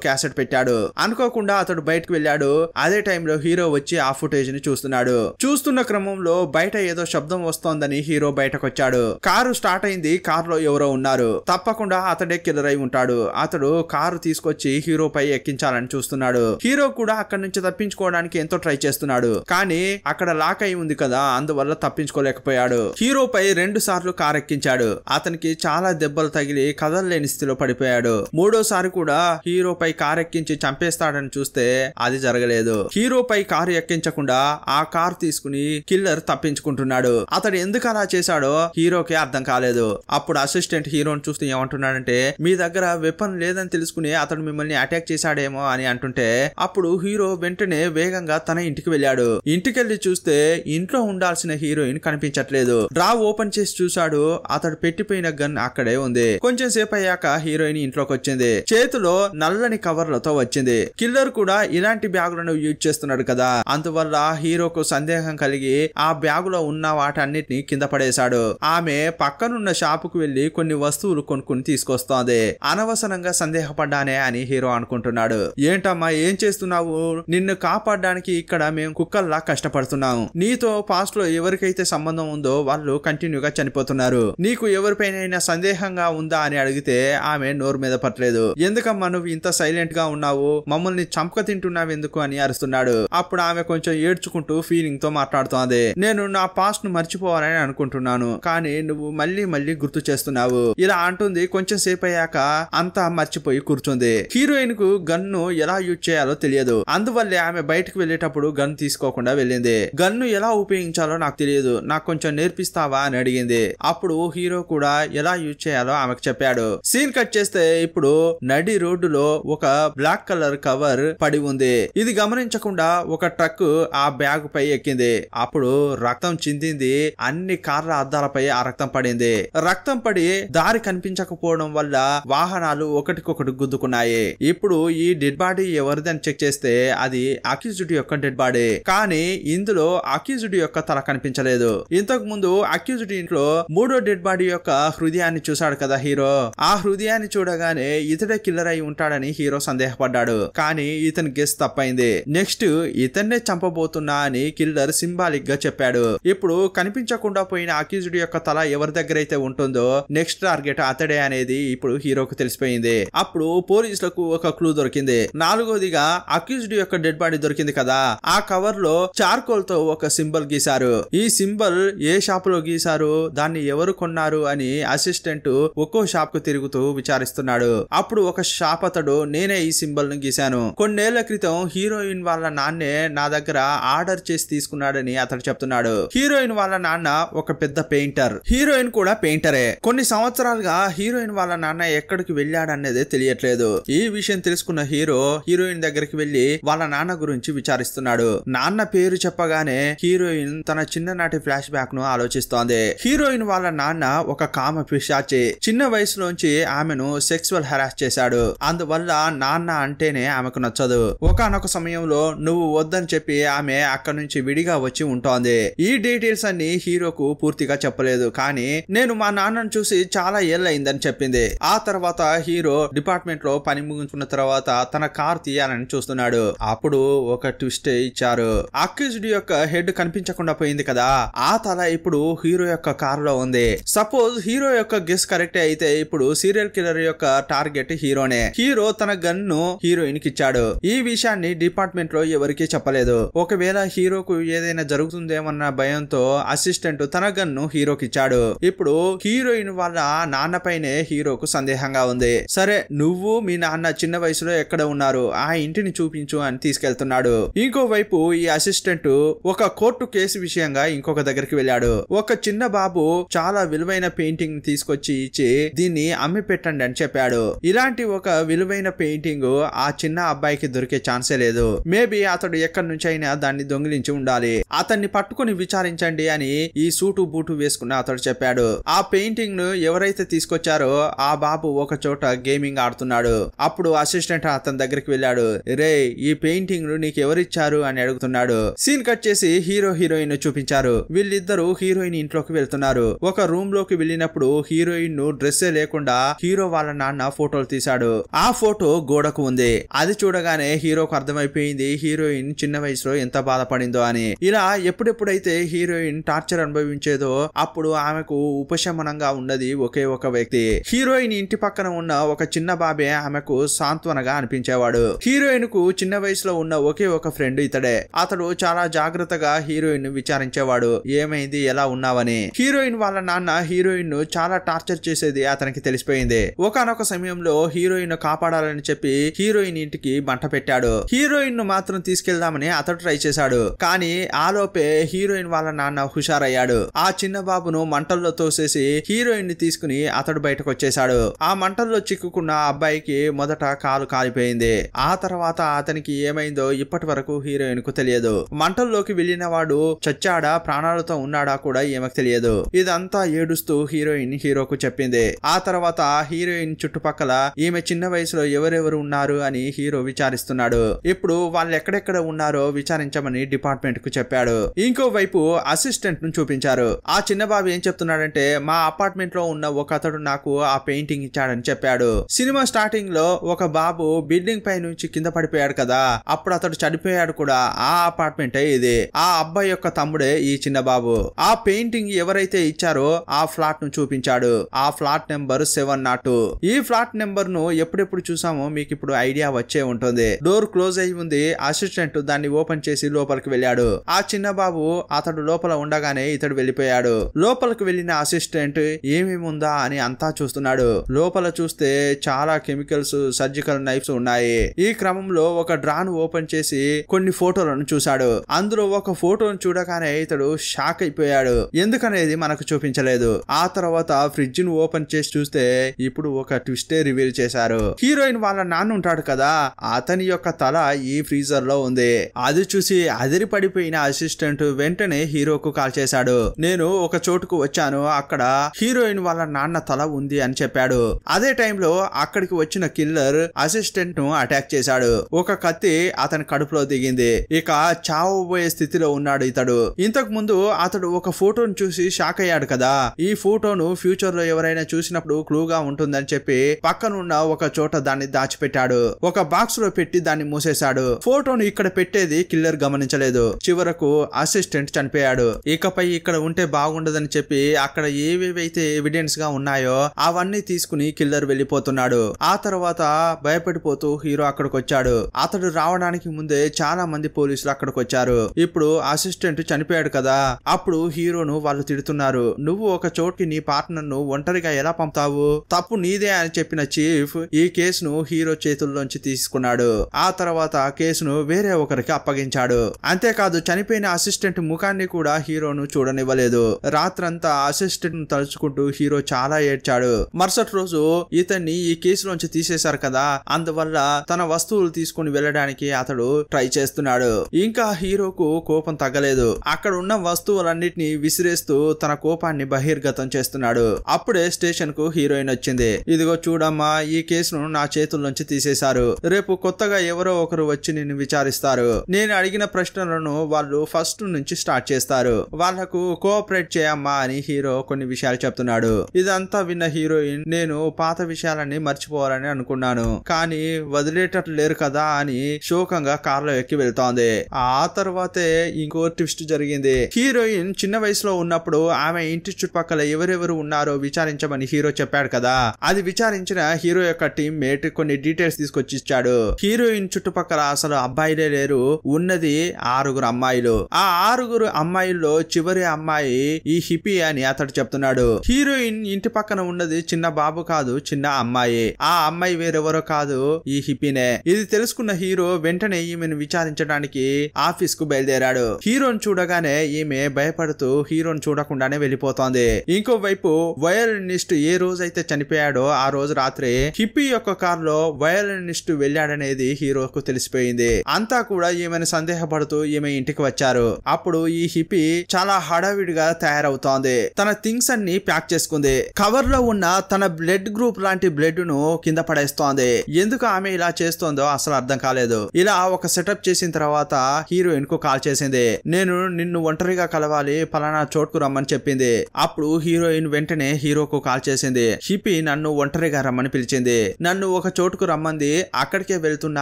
క్యాసెట్ పెట్టాడు. అనుకోకుండా అతడు బయటకు వెళ్ళాడు. అదే టైంలో హీరో వచ్చి ఆ ఫుటేజ్ని చూస్తున్నాడు. చూస్తున్న క్రమంలో బయట ఏదో శబ్దం వస్తోందని హీరో బయటకు వచ్చాడు కారు స్టార్ట్ అయింది. కారులో ఎవరో ఉన్నారు. తప్పకుండా అతడే కిల్లర్ అయి ఉంటాడు. అతడు కారు తీసుకొచ్చి హీరో పై ఎక్కించాలని చూస్తున్నాడు. హీరో కూడా అక్కడి నుంచి తప్పించుకోవడానికి ఎంతో ట్రై చేస్తున్నాడు. కానీ అక్కడ లాక్ అయి ఉంది కదా అందువల్ల తప్పించుకోలేకపోయాడు. హీరో పై రెండు సార్లు కారు ఎక్కించాడు అతనికి చాలా దెబ్బలు తగిలి కదలలేని స్థితిలో పడిపోయాడు. మూడోసారి కూడా హీరో పై కారు ఎక్కించి చంపేస్తాడని చూస్తే అది జరగలేదు. హీరో పై కారు ఎక్కించకుండా ఆ కారు తీసుకుని కిల్లర్ తప్పించుకుంటున్నాడు. అతడు ఎందుకు అలా చేశాడో హీరోకి అర్థం కాలేదు. అప్పుడు అసిస్టెంట్ హీరోని చూస్తూ ఏమంటున్నాడంటే మీ దగ్గర వెపన్ లేదని తెలుసుకుని అతడు మిమ్మల్ని అటాక్ చేశాడేమో అని అంటుంటే అప్పుడు హీరో వెంటనే వేగంగా తన ఇంటికి వెళ్ళాడు. ఇంటికెళ్ళి చూస్తే ఇంట్లో ఉండాల్సిన హీరోయిన్ కనిపించట్లేదు. డ్రా ఓపెన్ చేసి చూశాడు. అతడు పెట్టిపోయిన గన్ అక్కడే ఉంది. కొంచెం సేపు అయ్యాక హీరోయిన్ ఇంట్లోకి వచ్చింది. చేతిలో నల్లని కవర్లతో వచ్చింది. కిల్లర్ కూడా ఇలాంటి బ్యాగులను యూజ్ చేస్తున్నాడు కదా. అందువల్ల హీరోకు సందేహం కలిగి ఆ బ్యాగులో ఉన్న వాటన్నిటిని కింద పడేశాడు. ఆమె పక్కనున్న షాపుకు వెళ్ళి కొన్ని వస్తువులు కొనుక్కుని తీసుకొస్తోంది. అనవసరంగా సందేహపడ్డానే అని హీరో అనుకుంటున్నాడు. ఏంటమ్మా ఏం చేస్తున్నావు? నిన్ను కాపాడడానికి ఇక్కడ మేము కుక్కల్లా కష్టపడుతున్నాం. నీతో పాస్ట్లో ఎవరికైతే సంబంధం ఉందో వాళ్ళు కంటిన్యూగా చనిపోతున్నారు. నీకు ఎవరిపైన సందేహంగా ఉందా? అని అడిగితే ఆమె నోరు మీద పట్టలేదు. ఎందుకమ్మా నువ్వు ఇంత సైలెంట్గా ఉన్నావు? మమ్మల్ని చంపక తింటున్నావు ఎందుకు అని అరుస్తున్నాడు. అప్పుడు ఆమె కొంచెం ఏడ్చుకుంటూ ఫీలింగ్తో మాట్లాడుతోంది. నేను నా పాస్ట్ను మర్చిపోవాలని అనుకుంటున్నాను. కానీ నువ్వు మళ్ళీ మళ్ళీ గుర్తు చేస్తున్నావు. ఇలా అంటుంది కొంచెం సేపు అయ్యాక అంతా మర్చిపోయి కూర్చుంది. హీరోయిన్కు గన్ను ఎలా యూజ్ చేయాలో తెలియదు. అందువల్లే ఆమె బయటకు వెళ్ళేటప్పుడు గన్ తీసుకోకుండా వెళ్ళింది. గన్ను ఎలా ఉపయోగించాలో నాకు తెలియదు. నాకు కొంచెం నేర్పిస్తావా అని అడిగింది. అప్పుడు హీరో కూడా ఎలా యూజ్ చేయాలో ఆమెకు చెప్పాడు. సీన్ కట్ చేస్తే ఇప్పుడు నడి రోడ్డులో ఒక బ్లాక్ కలర్ కవర్ పడి ఉంది. ఇది గమనించకుండా ఒక ట్రక్ ఆ బ్యాగ్ పై ఎక్కింది. అప్పుడు రక్తం చిందింది. అన్ని కార్ల అద్దాలపై ఆ రక్తం పడింది. రక్తం పడి దారి కనిపించకపోవడం వల్ల వాహనాలు ఒకటికొకటి గుద్దుకున్నాయి. ఇప్పుడు ఈ డెడ్ బాడీ ఎవరిదని చెక్ చేస్తే అది అక్యూజ్డ్ యొక్క డెడ్ బాడీ కానీ ఇందులో అక్యూజ్డ్ యొక్క తల కనిపించలేదు. ఇంతకు ముందు అక్యూజ్డ్ ఇంట్లో మూడో డెడ్ బాడీ యొక్క హృదయాన్ని చూశాడు కదా హీరో. ఆ హృదయాన్ని చూడగానే ఇతడే కిల్లర్ అయి ఉంటాడని హీరో సందేహపడ్డాడు. కానీ ఇతని గెస్ తప్పైంది. నెక్స్ట్ ఇతన్నే చంపబోతున్నా అని కిల్లర్ సింబాలిక్గా చెప్పాడు. ఇప్పుడు కనిపించకుండా పోయిన అక్యూజ్డ్ యొక్క తల ఎవరి దగ్గర అయితే ఉంటుందో నెక్స్ట్ టార్గెట్ అతడే అనేది ఇప్పుడు హీరోకు తెలిసిపోయింది. అప్పుడు పోలీసులకు ఒక క్లూ దొరికింది. నాలుగోదిగా అక్యూజ్డ్ యొక్క డెడ్ బాడీ దొరికింది కదా. ఆ కవర్లో చార్కోల్తో ఒక సింబల్ గీశారు. ఈ సింబల్ ఏ షాప్లో గీశారు? దాన్ని ఎవరు కొన్నారు? అని అసిస్టెంట్ ఒక్కో షాప్కు తిరుగుతూ విచారిస్తున్నాడు. అప్పుడు ఒక షాప్ అతడు నేనే ఈ సింబల్ను గీశాను. కొన్నేళ్ళ క్రితం హీరోయిన్ వాళ్ళ నాన్నే నా దగ్గర ఆర్డర్ చేసి తీసుకున్నాడని అతడు చెప్తున్నాడు. హీరోయిన్ వాళ్ళ నాన్న ఒక పెద్ద పెయింటర్. హీరోయిన్ కూడా పెయింటరే. కొన్ని సంవత్సరాలుగా హీరోయిన్ వాళ్ళ నాన్న ఎక్కడికి వెళ్ళాడనేది తెలియట్లేదు. ఈ విషయం తెలుసుకున్న హీరో హీరోయిన్ దగ్గరికి వెళ్ళి వాళ్ళ నాన్న గురించి విచారిస్తున్నాడు. నాన్న పేరు చెప్పగానే హీరోయిన్ తన చిన్ననాటి ఫ్లాష్ బ్యాక్ను ఆలోచిస్తోంది. హీరోయిన్ వాళ్ళ నాన్న ఒక కామ పిశాచి చిన్న వయసులోంచి ఆమెను సెక్సువల్ హెరాస్ చేశాడు. అందువల్ల నాన్న అంటేనే ఆమెకు నచ్చదు. ఒకనొక సమయంలో నువ్వు వద్దని చెప్పి ఆమె అక్కడి నుంచి విడిగా వచ్చి ఉంటోంది. ఈ డీటెయిల్స్ అన్ని హీరోకు పూర్తిగా చెప్పలేదు. కానీ నేను మా నాన్నను చూసి చాలా ఏళ్ళయిందని చెప్పింది. ఆ తర్వాత హీరో డిపార్ట్మెంట్లో పని ముగించుకున్న తర్వాత తన కార్ తీయాలని చూస్తున్నాడు. అప్పుడు ఒక ట్విస్ట్ ఇచ్చారు. అక్యూజ్డ్ యొక్క హెడ్ కనిపించకుండా పోయింది కదా. ఆ తల ఇప్పుడు హీరో యొక్క కార్లో ఉంది. సపోజ్ హీరో యొక్క గెస్ కరెక్ట్ అయితే ఇప్పుడు సీరియల్ కిల్లర్ యొక్క టార్గెట్ హీరోనే. హీరో తన గన్ను హీరోయిన్కి ఇచ్చాడు. ఈ విషయాన్ని డిపార్ట్మెంట్లో ఎవరికీ చెప్పలేదు. ఒకవేళ హీరోకు ఏదైనా జరుగుతుందేమన్న భయంతో అసిస్టెంట్ తన గన్ను హీరోకి ఇచ్చాడు. ఇప్పుడు హీరోయిన్ వాళ్ళ నాన్నపైనే హీరోకు సందేహంగా ఉంది. సరే నువ్వు మీ నాన్న చిన్న వయసులో ఎక్కడ ఉన్నారు? ఆ ఇంటిని చూపించు అని తీసుకెళ్తున్నాడు. ఇంకోవైపు ఈ అసిస్టెంట్ ఒక కోర్టు కేసు విషయంగా ఇంకొక దగ్గరికి వెళ్ళాడు. ఒక చిన్న బాబు చాలా విలువైన పెయింటింగ్ తీసుకొచ్చి ఇచ్చి దీన్ని అమ్మి పెట్టండి అని చెప్పాడు. ఇలాంటి ఒక విలువైన పెయింటింగ్ ఆ చిన్న అబ్బాయికి దొరికే ఛాన్సే లేదు. మేబీ అతడు ఎక్కడి నుంచి అయినా దాన్ని దొంగిలించి ఉండాలి. అతన్ని పట్టుకుని విచారించండి అని ఈ సూటు బూటు వేసుకున్న అతడు చెప్పాడు. ఆ పెయింటింగ్ను ఎవరైతే తీసుకొచ్చారో ఆ బాబు ఒక చోట గేమింగ్ ఆడుతున్నాడు. అప్పుడు అసిస్టెంట్ అతని దగ్గరికి వెళ్ళాడు. రే ఈ పెయింటింగ్ను నీకు ఎవరిచ్చారు అని అడుగుతున్నాడు. సీన్ కట్ చేసి హీరో హీరోయిన్ చూపించారు. వీళ్ళిద్దరూ హీరోయిన్ ఇంట్లోకి వెళ్తున్నారు. ఒక రూమ్లోకి వెళ్ళినప్పుడు హీరోయిన్ను డ్రెస్సే లేకుండా హీరో వాళ్ళ నాన్న ఫోటోలు తీశాడు. ఆ ఫోటో గోడకు ఉంది. అది చూడగానే హీరోకు అర్థమైపోయింది హీరోయిన్ చిన్న వయసులో ఎంత బాధపడిందో అని. ఇలా ఎప్పుడెప్పుడైతే హీరోయిన్ టార్చర్ అనుభవించేదో అప్పుడు ఆమెకు ఉపశమనంగా ఉన్నది ఒకే ఒక వ్యక్తి. హీరోయిన్ ఇంటి పక్కన ఉన్న ఒక చిన్న బాబే ఆమెకు సాంత్వనగా అనిపించేవాడు. హీరోయిన్కు చిన్న వయసులో ఉన్న ఒకే ఒక ఫ్రెండ్ ఇతడే. అతడు చాలా జాగ్రత్తగా హీరోయిన్ను విచారించేవాడు. ఏమైంది? ఎలా ఉన్నావని. హీరోయిన్ వాళ్ళ నాన్న హీరోయిన్ను చాలా టార్చర్ చేసేది అతనికి తెలిసిపోయింది. ఒకనొక సమయంలో హీరోయిన్ కాపాడాలని చెప్పి హీరోయిన్ ఇంటికి మంట పెట్టాడు. హీరోయిన్ను మాత్రం తీసుకెళ్దామని అతడు ట్రై చేశాడు. కానీ ఆలోపే హీరోయిన్ వాళ్ళ నాన్న హుషారయ్యాడు. ఆ చిన్న బాబును మంటల్లో తోసేసి హీరోయిన్ని తీసుకుని అతడు బయటకు వచ్చేశాడు ఆ మంటల్లో చిక్కుకున్న అబ్బాయికి మొదట కాలు కాలిపోయింది. ఆ తర్వాత అతనికి ఏమైందో ఇప్పటి వరకు హీరోయిన్కు తెలియదు. మంటల్లోకి వెళ్ళిన వాడు చచ్చాడా ప్రాణాలతో ఉన్నాడా కూడా ఏమకు తెలియదు. ఇదంతా ఏడుస్తూ హీరోయిన్ హీరోకు చెప్పింది. ఆ తర్వాత హీరోయిన్ చుట్టుపక్కల ఈమె చిన్న వయసులో ఎవరెవరు ఉన్నారు అని హీరో విచారిస్తున్నాడు. ఇప్పుడు వాళ్ళు ఎక్కడెక్కడ ఉన్నారో విచారించమని డిపార్ట్మెంట్కు చెప్పాడు. ఇంకో వైపు అసిస్టెంట్ను చూపించారు. ఆ చిన్న బాబు ఏం చెప్తున్నాడంటే మా అపార్ట్మెంట్లో ఉన్న ఒక అతడు నాకు ఆ పెయింటింగ్ ఇచ్చాడని చెప్పాడు. సినిమా స్టార్టింగ్లో ఒక బాబు బిల్డింగ్ పై నుంచి కింద పడిపోయాడు కదా అప్పుడు అతడు చనిపోయాడు కూడా. ఆ అపార్ట్మెంట్ ఇది. ఆ అబ్బాయి యొక్క తమ్ముడే ఈ చిన్న బాబు. ఆ పెయింటింగ్ ఎవరైతే ఇచ్చారో ఆ ఫ్లాట్ను చూపించాడు. ఆ ఫ్లాట్ నెంబర్ సెవెన్ నాట్ ఈ ఫ్లాట్ నెంబర్ను ఎప్పుడెప్పుడు చూసామో మీకు ఇప్పుడు ఐడియా వచ్చే ఉంటుంది. డోర్ క్లోజ్ అయి ఉంది. అసిస్టెంట్ దాన్ని ఓపెన్ చేసి లోపలికి వెళ్ళాడు. ఆ చిన్న బాబు అతడు లోపల ఉండగానే ఇతడు వెళ్ళిపోయాడు. లోపలికి వెళ్ళిన అసిస్టెంట్ ఏమేమి ఉందా? అని అంతా చూస్తున్నాడు. లోపల చూస్తే చాలా కెమికల్స్ సర్జికల్ నైఫ్స్ ఉన్నాయి. ఈ క్రమంలో ఒక డ్రాన్ ఓపెన్ చేసి కొన్ని ఫోటోలను చూశాడు. అందులో ఒక ఫోటోను చూడగానే ఇతడు షాక్ అయిపోయాడు. ఎందుకనేది మనకు చూపించలేదు. ఆ తర్వాత ఫ్రిడ్జ్ను ఓపెన్ చేసి చూస్తే ఇప్పుడు ఒక ట్విస్టే రివీల్ చేశారు. హీరోయిన్ వాళ్ళ నాన్న ఉంటాడు కదా అతని యొక్క తల ఈ ఫ్రీజర్లో ఉంది. అది చూసి అదిరి పడిపోయిన అసిస్టెంట్ వెంటనే హీరోకు కాల్ చేశాడు. నేను ఒక చోటుకు వచ్చాను అక్కడ హీరోయిన్ వాళ్ళ నాన్న తల ఉంది అని చెప్పాడు. అదే టైంలో అక్కడికి వచ్చిన కిల్లర్ అసిస్టెంట్ను అటాక్ చేశాడు. ఒక కత్తి అతని కడుపులో దిగింది. ఇక చావబోయే స్థితిలో ఉన్నాడు ఇతడు. ఇంతకు ముందు అతడు ఒక ఫోటోను చూసి షాక్ అయ్యాడు కదా. ఈ ఫోటోను ఫ్యూచర్లో ఎవరైనా చూసినప్పుడు క్లూగా ఉంటుందని చెప్పి పక్కనున్న ఒక చోట దాన్ని దాచిపెట్టాడు. ఒక బాక్స్లో పెట్టి దాన్ని మూసేశాడు. ఫోటోను ఇక్కడ పెట్టేది కిల్లర్ గమనించలేదు. చివరకు అసిస్టెంట్ చనిపోయాడు. ఇకపై ఇక్కడ ఉంటే బాగుండదని చెప్పి అక్కడ ఏవేవైతే ఎవిడెన్స్గా ఉన్నాయో అవన్నీ తీసుకుని కిల్లర్ వెళ్ళిపోతున్నాడు. ఆ తర్వాత భయపడిపోతూ హీరో అక్కడికి వచ్చాడు. అతడు రావడానికి ముందే చాలా మంది పోలీసులు అక్కడికి వచ్చారు. ఇప్పుడు అసిస్టెంట్ చనిపోయాడు కదా. అప్పుడు హీరోను వాళ్ళు తిడుతున్నారు. నువ్వు ఒక చోటుకి నీ పార్ట్నర్ను ఒంటరిగా ఎలా పంపుతావు? తప్పు నీదే అని చెప్పిన చీఫ్ ఈ కేసును హీరో చేతుల్లోంచి తీసుకున్నాడు. ఆ తర్వాత కేసును వేరే ఒకరికి అప్పగించాడు. అంతేకాదు చనిపోయిన అసిస్టెంట్ ముఖాన్ని కూడా హీరోను చూడనివ్వలేదు. రాత్రంతా అసిస్టెంట్ను తలుచుకుంటూ హీరో చాలా ఏడ్చాడు. మరుసటి రోజు ఇతన్ని ఈ కేసులోంచి తీసేశారు కదా అందువల్ల తన వస్తువులు తీసుకుని వెళ్ళడానికి అతడు ట్రై చేస్తున్నాడు. ఇంకా హీరోకు కోపం తగ్గలేదు. అక్కడ ఉన్న వస్తువులన్నిటిని విసిరేస్తూ తన కోపాన్ని బహిర్గతం చేస్తున్నాడు. అప్పుడే స్టేషన్కు హీరోయిన్ వచ్చింది ఇదిగో చూడమ్మా ఈ కేసును నా చేతుల్లోంచి తీసేశారు. రేపు కొత్తగా ఎవరో ఒకరు వచ్చి నిన్ను విచారిస్తారు. నేను అడిగిన ప్రశ్నలను వాళ్ళు ఫస్ట్ నుంచి స్టార్ట్ చేస్తారు. వాళ్ళకు కోఆపరేట్ చేయమ్మా అని హీరో కొన్ని విషయాలు చెప్తున్నాడు. ఇదంతా విన్న హీరోయిన్ నేను పాత విషయాలన్నీ మర్చిపోవాలని అనుకున్నాను. కానీ వదిలేటట్లు లేరు కదా అని శోకంగా కార్లో ఎక్కి వెళ్తోంది. ఆ తర్వాతే ఇంకో ట్విస్ట్ జరిగింది. హీరోయిన్ చిన్న వయసులో ఉన్నప్పుడు ఆమె ఇంటి చుట్టుపక్కల ఎవరెవరు ఉన్నారో విచారించమని హీరో చెప్పాడు కదా. అది విచారించిన హీరో యొక్క టీం మేట్ కొన్ని డీటెయిల్స్ తీసుకొచ్చి ఇచ్చాడు హీరోయిన్ చుట్టుపక్కల అసలు అబ్బాయిలే లేరు. ఉన్నది ఆరుగురు అమ్మాయిలు. ఆ ఆరుగురు అమ్మాయిల్లో చివరి అమ్మాయి ఈ హిపి అని అతడు చెప్తున్నాడు. హీరోయిన్ ఇంటి పక్కన ఉన్నది చిన్న బాబు కాదు చిన్న అమ్మాయి. ఆ అమ్మాయి వేరెవరో కాదు ఈ హిపీనే. ఇది తెలుసుకున్న హీరో వెంటనే ఈమెను విచారించడానికి ఆఫీస్కు బయలుదేరాడు. హీరోని చూడగానే ఈమె భయపడుతూ హీరోని చూడకుండానే వెళ్ళిపోతోంది. ఇంకోవైపు వయలినిస్ట్ ఏ రోజైతే చనిపో చనిపోయాడో ఆ రోజు రాత్రి హిప్పీ యొక్క కారులో వయలినిస్ట్ వెళ్ళాడనేది హీరోకు తెలిసిపోయింది. అంతా కూడా ఈమెను సందేహపడుతూ ఈమె ఇంటికి వచ్చారు. అప్పుడు ఈ హిప్పీ చాలా హడావిడిగా తయారవుతోంది. తన థింగ్స్ అన్ని ప్యాక్ చేసుకుంది. కవర్లో ఉన్న తన బ్లడ్ గ్రూప్ లాంటి బ్లడ్ను కింద పడేస్తోంది. ఎందుకు ఆమె ఇలా చేస్తోందో అసలు అర్థం కాలేదు. ఇలా ఒక సెటప్ చేసిన తర్వాత హీరోయిన్కు కాల్ చేసింది. నేను నిన్ను ఒంటరిగా కలవాలి పలానా చోటుకు రమ్మని చెప్పింది. అప్పుడు హీరోయిన్ వెంటనే హీరోకు కాల్ చేసింది. హిపి నన్ను ఒంటరిగా రమ్మని పిలిచింది. నన్ను ఒక చోటుకు రమ్మంది అక్కడికే వెళ్తున్నా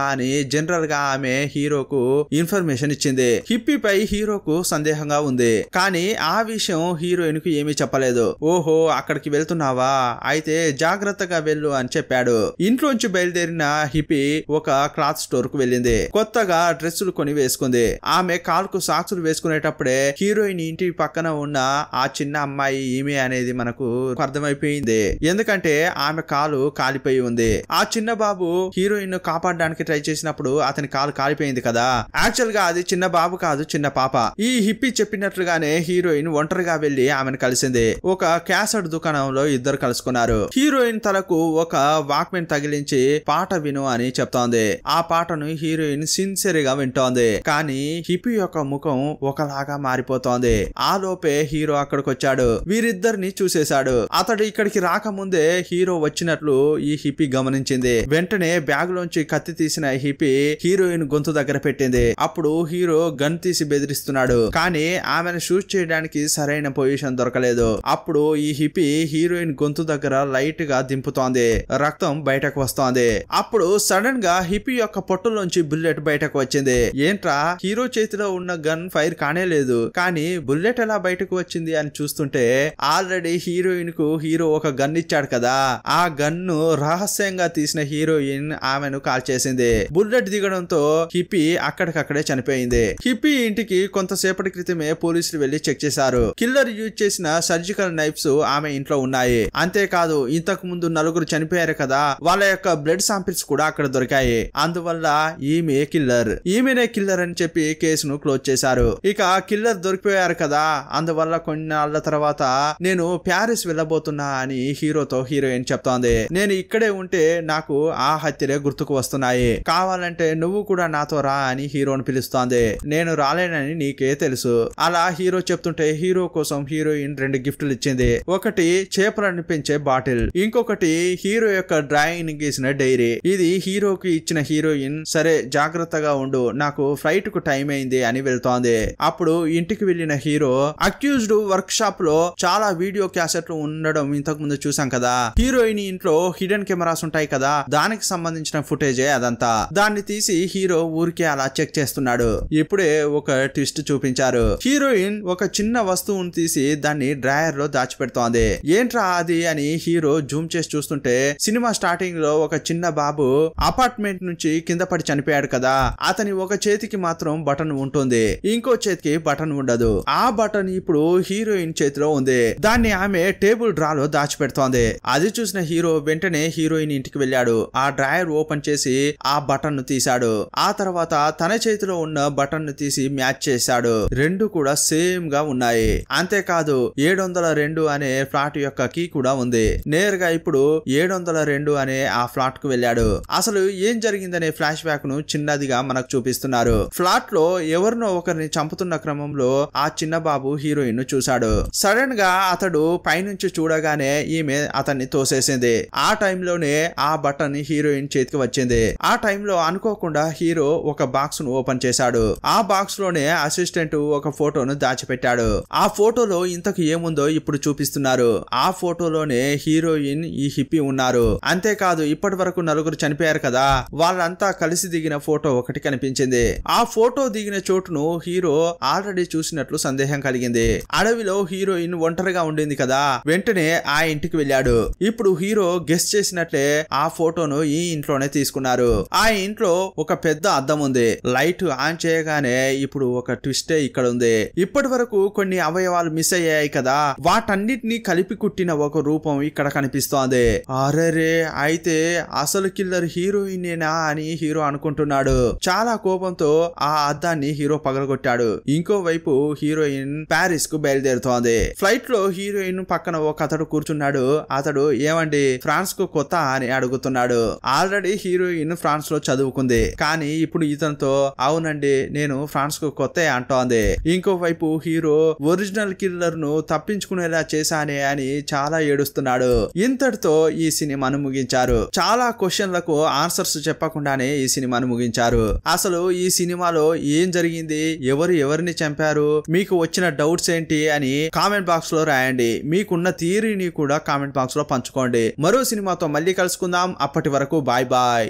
అని జనరల్గా ఆమె హీరోకు ఇన్ఫర్మేషన్ ఇచ్చింది. హిప్పీపై హీరోకు సందేహంగా ఉంది. కానీ ఆ విషయం హీరోయిన్కు ఏమీ చెప్పలేదు. ఓహో అక్కడికి వెళ్తున్నావా? అయితే జాగ్రత్తగా వెళ్ళు అని చెప్పాడు. ఇంట్లోంచి బయలుదేరిన హిప్పి ఒక క్లాత్ స్టోర్కు వెళ్ళింది. కొత్తగా డ్రెస్సులు కొని వేసుకుంది. ఆమె కాలుకు సాక్సులు వేసుకునేటప్పుడే హీరోయిన్ ఇంటి పక్కన ఉన్న ఆ చిన్న అమ్మాయి ఈమె అనేది మనకు అర్థమైపోయింది. ఎందుకంటే ఆమె కాలు కాలిపోయి ఉంది. ఆ చిన్న బాబు హీరోయిన్ను కాపాడడానికి ట్రై చేసినప్పుడు అతని కాలు కాలిపోయింది కదా. యాక్చువల్గా అది చిన్న బాబు కాదు చిన్న పాప. ఈ హిప్పీ చెప్పినట్లుగానే హీరోయిన్ ఒంటరిగా వెళ్ళి ఆమెను కలిసింది. ఒక క్యాసెట్ దుకాణంలో ఇద్దరు కలుసుకున్నారు. హీరోయిన్ తలకు ఒక వాక్మెన్ తగిలించి పాట విను అని చెప్తోంది. ఆ పాటను హీరోయిన్ సిన్సియర్గా వింటోంది. కానీ హిప్పీ యొక్క ముఖం ఒకలాగా మారిపోతోంది. ఆ లోపే హీరో అక్కడికి వచ్చాడు వీరిద్దరిని చూసేశాడు. అతడు ఇక్కడికి రాకముందే హీరో వచ్చినట్లు ఈ హిప్పీ గమనించింది. వెంటనే బ్యాగ్ లోంచి కత్తి తీసిన హిప్పీ హీరోయిన్ గొంతు దగ్గర పెట్టింది. అప్పుడు హీరో గన్ తీసి బెదిరిస్తున్నాడు. కానీ ఆమెను షూట్ చేయడానికి సరైన పొజిషన్ దొరకలేదు. అప్పుడు ఈ హిప్పీ హీరోయిన్ గొంతు దగ్గర లైట్గా దింపుతోంది. రక్తం బయటకు వస్తోంది. అప్పుడు సడన్గా హిప్పీ యొక్క పొట్టులోంచి బుల్లెట్ బయటకు వచ్చింది. ఏంట్రా? హీరో చేతిలో ఉన్న గన్ ఫైర్ కానే లేదు. కానీ బుల్లెట్ ఎలా బయటకు వచ్చింది అని చూస్తుంటే ఆల్రెడీ హీరోయిన్కు హీరో ఒక గన్ ఇచ్చాడు కదా. ఆ గన్ను రహస్యంగా తీసిన హీరోయిన్ ఆమెను కాల్ చేసింది బుల్లెట్ దిగడంతో హిప్పీ అక్కడికక్కడే చనిపోయింది. హిప్పీ ఇంటికి కొంతసేపటి క్రితమే పోలీసులు వెళ్ళి చెక్ చేశారు. కిల్లర్ యూజ్ చేసిన సర్జికల్ నైఫ్స్ ఆమె ఇంట్లో ఉన్నాయి. అంతేకాదు ఇంతకు ముందు నలుగురు చనిపోయారు కదా. వాళ్ళ యొక్క బ్లడ్ సాంపిల్స్ కూడా అక్కడ దొరికాయి. అందువల్ల ఈమె కిల్లర్. ఈమెనే కిల్లర్ అని చెప్పి కేసును క్లోజ్ చేశారు. ఇక కిల్లర్ దొరికిపోయారు కదా. అందువల్ల కొన్నాళ్ళ తర్వాత నేను ప్యారిస్ వెళ్ళబోతున్నా అని హీరోతో హీరోయిన్ చెప్తోంది నేను ఇక్కడే ఉంటే నాకు ఆ హత్యలే గుర్తుకు వస్తున్నాయి. కావాలంటే నువ్వు కూడా నాతో రా అని హీరోని పిలుస్తోంది. నేను రాలేనని నీకే తెలుసు. అలా హీరో చెప్తుంటే హీరో కోసం హీరోయిన్ రెండు గిఫ్ట్లు ఇచ్చింది. ఒకటి చేపలను పెంచే బాటిల్ ఇంకొకటి హీరో యొక్క డ్రాయింగ్ గీసిన డైరీ. ఇది హీరోకి ఇచ్చిన హీరోయిన్ సరే జాగ్రత్తగా ఉండు నాకు ఫ్లైట్కు టైం అయింది అని వెళ్తోంది. అప్పుడు ఇంటికి వెళ్ళిన హీరో అక్యూజ్డ్ వర్క్ షాప్లో చాలా వీడియో క్యాసెట్లు ఉండడం ఇంతకు ముందు చూసాం కదా హీరోయిన్ ఇంట్లో హిడెన్ కెమెరాస్ ఉంటాయి కదా దానికి సంబంధించిన ఫుటేజే అదంతా. దాన్ని తీసి హీరో ఊరికే అలా చెక్ చేస్తున్నాడు. ఇప్పుడే ఒక ట్విస్ట్ చూపించారు. హీరోయిన్ ఒక చిన్న వస్తువును తీసి దాన్ని డ్రాయర్లో దాచిపెడుతోంది. ఏంట్రా అది అని హీరో జూమ్ చేసి చూస్తుంటే సినిమా స్టార్టింగ్లో ఒక చిన్న బాబు అపార్ట్మెంట్ నుంచి కింద పడి చనిపోయాడు కదా. అతని ఒక చేతికి మాత్రం బటన్ ఉంటుంది. ఇంకో చేతికి బటన్ ఉండదు. ఆ బటన్ ఇప్పుడు హీరోయిన్ చేతిలో ఉంది. దాన్ని ఆమె టేబుల్ డ్రా లో దాచిపెడుతోంది. అది చూసిన హీరో వెంటనే హీరోయిన్ ఇంటికి వెళ్ళాడు. ఆ డ్రాయర్ ఓపెన్ చేసి ఆ బటన్ను తీశాడు. ఆ తర్వాత తన చేతిలో ఉన్న బటన్ను తీసి మ్యాచ్ చేశాడు. రెండు కూడా సేమ్గా ఉన్నాయి. అంతేకాదు ఏడు వందల రెండు అనే ఫ్లాట్ యొక్క కీ కూడా ఉంది. నేరుగా ఇప్పుడు ఏడు వందల రెండు అనే ఆ ఫ్లాట్కు వెళ్ళాడు. అసలు ఏం జరిగిందనే ఫ్లాష్ బ్యాక్ను చిన్నదిగా మనకు చూపిస్తున్నారు. ఫ్లాట్లో ఎవరినో ఒకరిని చంపుతున్న క్రమంలో ఆ చిన్న బాబు హీరోయిన్ను చూశాడు. సడన్గా అతడు పైనుంచి చూడగానే ఈమె అతని అతన్ని తోసేసింది. ఆ టైంలోనే ఆ బటన్ హీరోయిన్ చేతికి వచ్చింది. ఆ టైంలో అనుకోకుండా హీరో ఒక బాక్స్ను ఓపెన్ చేశాడు. ఆ బాక్స్లోనే అసిస్టెంట్ ఒక ఫోటోను దాచిపెట్టాడు. ఆ ఫోటోలో ఇంతకు ఏముందో ఇప్పుడు చూపిస్తున్నారు. ఆ ఫోటోలోనే హీరోయిన్ ఈ హిప్పీ ఉన్నారు. అంతేకాదు ఇప్పటి వరకు నలుగురు చనిపోయారు కదా. వాళ్ళంతా కలిసి దిగిన ఫోటో ఒకటి కనిపించింది. ఆ ఫోటో దిగిన చోటును హీరో ఆల్రెడీ చూసినట్లు సందేహం కలిగింది. అడవిలో హీరోయిన్ ఒంటరిగా ఉండింది కదా. వెంటనే ఆ ఇంటికి వెళ్ళాడు. ఇప్పుడు హీరో గెస్ట్ చేసినట్లే ఆ ఫోటోను ఈ ఇంట్లోనే తీసుకున్నారు. ఆ ఇంట్లో ఒక పెద్ద అద్దం ఉంది. లైట్ ఆన్ చేయగానే ఇప్పుడు ఒక ట్విస్టే ఇక్కడ ఉంది. ఇప్పటి వరకు కొన్ని అవయవాలు మిస్ అయ్యాయి కదా. వాటన్నిటిని కలిపి కుట్టిన ఒక రూపం ఇక్కడ కనిపిస్తోంది. అరెరే అయితే అసలు కిల్లర్ హీరోయినేనా అని హీరో అనుకుంటున్నాడు. చాలా కోపంతో ఆ అద్దాన్ని హీరో పగలగొట్టాడు. ఇంకోవైపు హీరోయిన్ ప్యారిస్కు బయలుదేరుతోంది. ఫ్లైట్లో హీరోయిన్ పక్కన ఒక అతడు కూర్చున్నాడు. అతడు అడుగుతున్నాడు ఏమండి ఫ్రాన్స్కు కొత్త అని అడుగుతున్నాడు. ఆల్రెడీ హీరోయిన్ ఫ్రాన్స్లో చదువుకుంది. కానీ ఇప్పుడు ఇతనితో అవునండి నేను ఫ్రాన్స్కు కొత్త అంటోంది. ఇంకోవైపు హీరో ఒరిజినల్ కిల్లర్ను తప్పించుకునేలా చేశానే అని చాలా ఏడుస్తున్నాడు. ఇంతటితో ఈ సినిమాను ముగించారు. చాలా క్వశ్చన్లకు ఆన్సర్స్ చెప్పకుండానే ఈ సినిమాను ముగించారు. అసలు ఈ సినిమాలో ఏం జరిగింది? ఎవరు ఎవరిని చంపారు? మీకు వచ్చిన డౌట్స్ ఏంటి? అని కామెంట్ బాక్స్లో రాయండి. మీకున్న థియరీని కూడా కామెంట్ బాక్స్ లో పంచుకోండి. మరో సినిమాతో మళ్ళీ కలుసుకుందాం. అప్పటి వరకు బాయ్ బాయ్.